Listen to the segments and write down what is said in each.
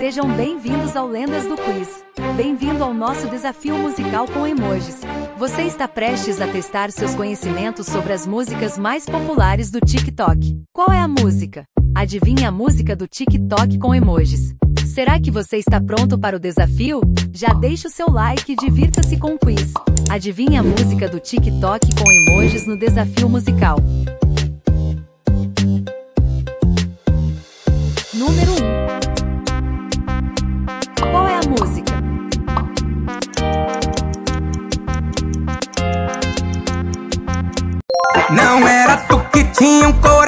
Sejam bem-vindos ao Lendas do Quiz. Bem-vindo ao nosso desafio musical com emojis. Você está prestes a testar seus conhecimentos sobre as músicas mais populares do TikTok. Qual é a música? Adivinhe a música do TikTok com emojis. Será que você está pronto para o desafio? Já deixe o seu like e divirta-se com o quiz. Adivinhe a música do TikTok com emojis no desafio musical. Número 1.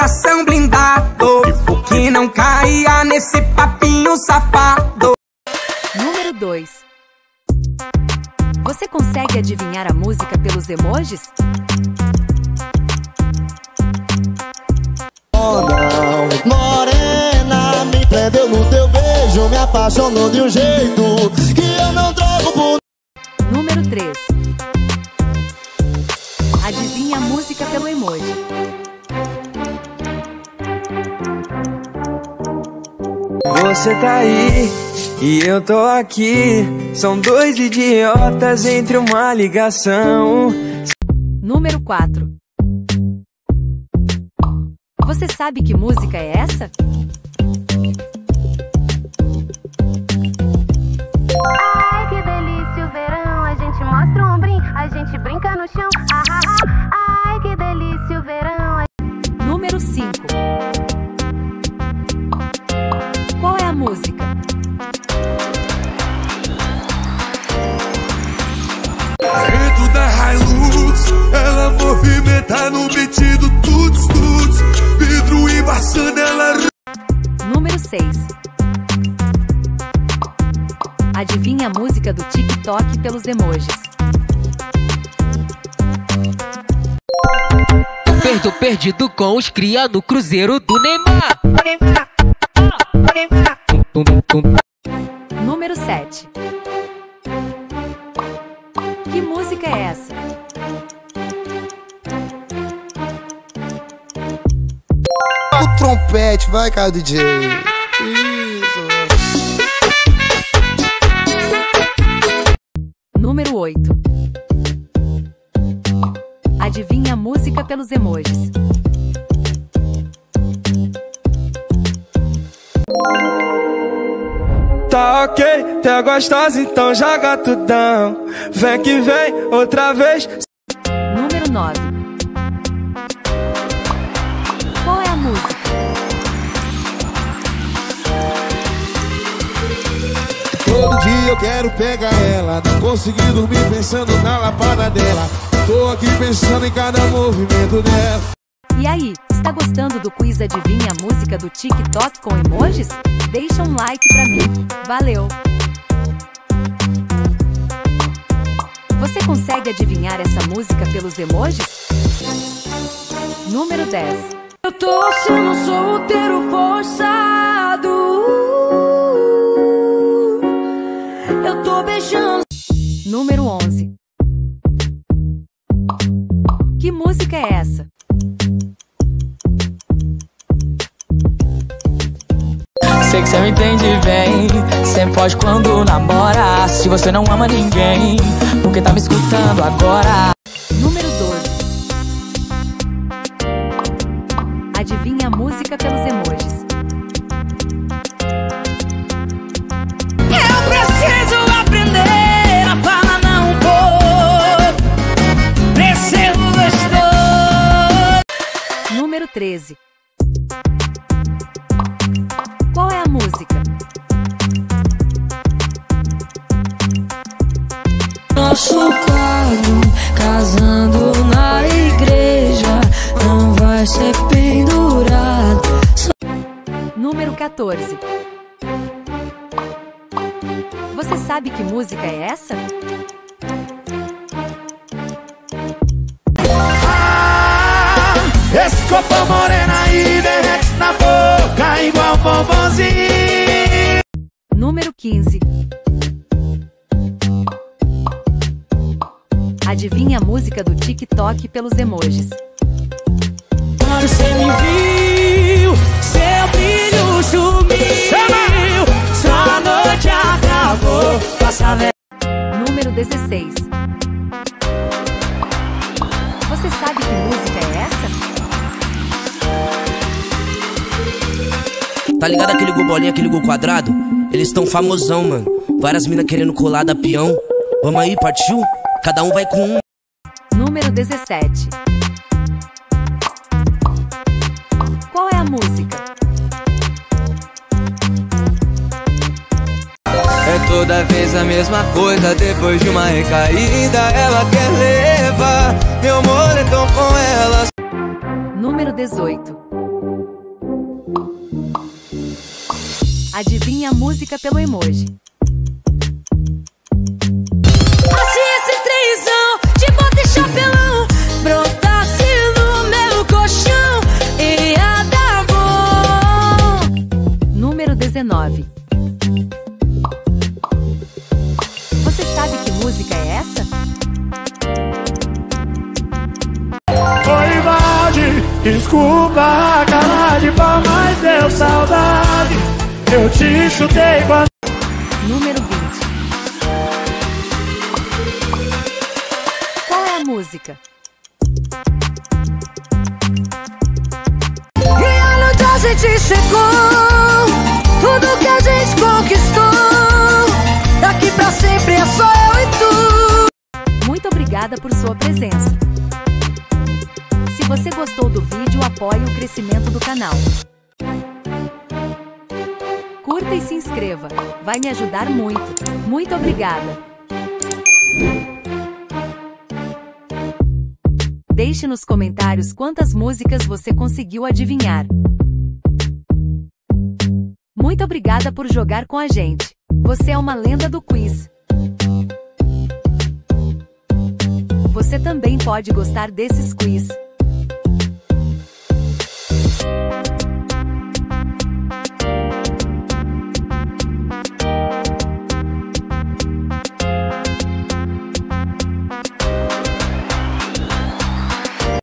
Coração blindado Que não caía nesse papinho safado Número 2. Você consegue adivinhar a música pelos emojis? Oh não, morena, me prendeu no teu beijo, me apaixonou de um jeito que Você tá aí e eu tô aqui. São dois idiotas entre uma ligação. Número 4. Você sabe que música é essa? Ai, que delícia o verão. A gente mostra o ombrinho, a gente brinca no chão. Ah, ah, ah. Música do TikTok pelos emojis. Perdo perdido com os cria no cruzeiro do Neymar. Número 7. Que música é essa? o trompete, vai, cara, DJ. 8. Adivinhe a música pelos emojis. Tá ok, tá gostosa, então joga tudão. Vem que vem, outra vez. Número 9. Qual é a música? Todo dia eu quero pegar ela, não consegui dormir pensando na lapada dela. Tô aqui pensando em cada movimento dela. E aí, está gostando do quiz Adivinha a música do TikTok com emojis? Deixa um like pra mim. Valeu! Você consegue adivinhar essa música pelos emojis? Número 10. Eu tô sendo solteiro forçado. Sei que você me entende bem. Sempre pode quando namora. Se você não ama ninguém, porque tá me escutando agora? Número 12. Adivinhe a música pelos emojis. Eu preciso aprender a falar não vou. Preciso estou. Número 13. Qual é a música? Nosso quadro casando na igreja não vai ser pendurado. Número 14. Você sabe que música é essa? Esse copo morena Cai igual bombonzinho. Número 15. Adivinha a música do TikTok pelos emojis. Claro, você me viu, seu brilho sumiu. Sua noite acabou, passa Número 16. Você sabe que música é essa? Tá ligado aquele gol bolinha, aquele gol quadrado? Eles tão famosão, mano. Várias minas querendo colar da peão. Vamos aí, partiu? Cada um vai com um. Número 17. Qual é a música? É toda vez a mesma coisa, depois de uma recaída ela quer levar meu moletom com ela. Número 18. Adivinha a música pelo emoji. Se esse trenzão de bota e chapelão brotasse no meu colchão, ia dar bom. Número 19. Você sabe que música é essa? Oi, Valde, desculpa a cara de saudade. Eu te chutei quando. Número 20. Qual é a música? E olha onde a gente chegou, tudo que a gente conquistou. Daqui pra sempre é só eu e tu. Muito obrigada por sua presença. Se você gostou do vídeo, apoie o crescimento do canal. Inscreva. Vai me ajudar muito. Muito obrigada. Deixe nos comentários quantas músicas você conseguiu adivinhar. Muito obrigada por jogar com a gente. Você é uma lenda do quiz. Você também pode gostar desses quiz.